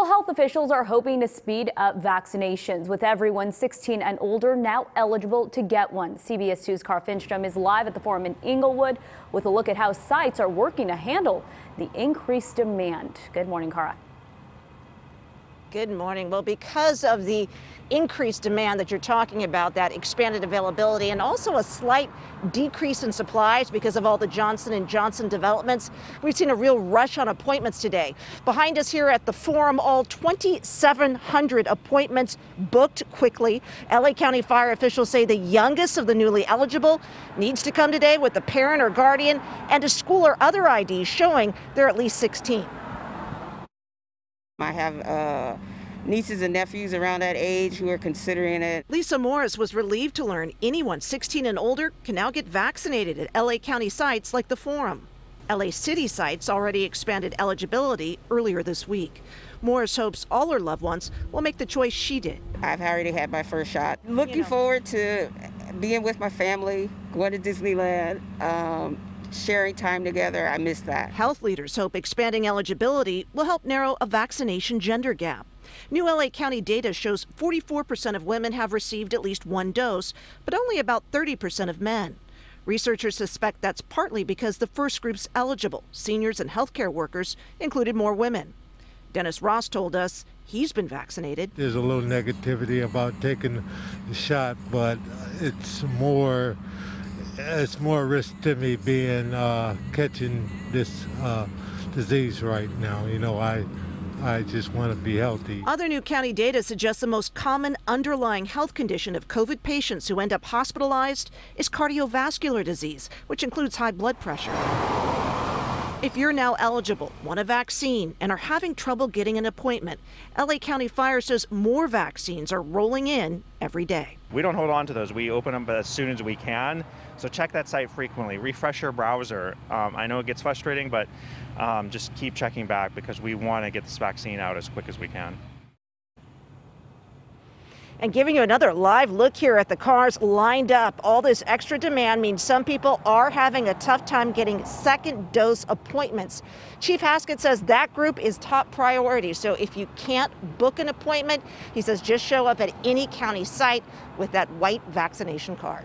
Well, health officials are hoping to speed up vaccinations with everyone 16 and older now eligible to get one. CBS 2's Kara Finnstrom is live at the forum in Inglewood with a look at how sites are working to handle the increased demand. Good morning, Kara. Good morning. Well, because of the increased demand that you're talking about, that expanded availability, and also a slight decrease in supplies because of all the Johnson & Johnson developments, we've seen a real rush on appointments today. Behind us here at the Forum, all 2,700 appointments booked quickly. LA County fire officials say the youngest of the newly eligible needs to come today with a parent or guardian and a school or other ID showing they're at least 16. I have uh, nieces and nephews around that age who are considering it. Lisa Morris was relieved to learn anyone 16 and older can now get vaccinated at LA County sites like the Forum. LA City sites already expanded eligibility earlier this week. Morris hopes all her loved ones will make the choice she did. I've already had my first shot. Looking you know. forward to being with my family, going to Disneyland, um, sharing time together. I miss that. Health leaders hope expanding eligibility will help narrow a vaccination gender gap. New LA County data shows 44% of women have received at least one dose, but only about 30% of men. Researchers suspect that's partly because the first groups eligible, seniors and healthcare workers, included more women. Dennis Ross told us he's been vaccinated. There's a little negativity about taking the shot, but it's more it's more risk to me being uh, catching this uh, disease right now. You know, I I just want to be healthy. Other new county data suggests the most common underlying health condition of COVID patients who end up hospitalized is cardiovascular disease, which includes high blood pressure. If you're now eligible, want a vaccine, and are having trouble getting an appointment, LA County Fire says more vaccines are rolling in every day. We don't hold on to those. We open them as soon as we can. So check that site frequently. Refresh your browser. Um, I know it gets frustrating, but um, just keep checking back because we want to get this vaccine out as quick as we can. And giving you another live look here at the cars lined up. All this extra demand means some people are having a tough time getting second dose appointments. Chief Haskett says that group is top priority. So if you can't book an appointment, he says just show up at any county site with that white vaccination card.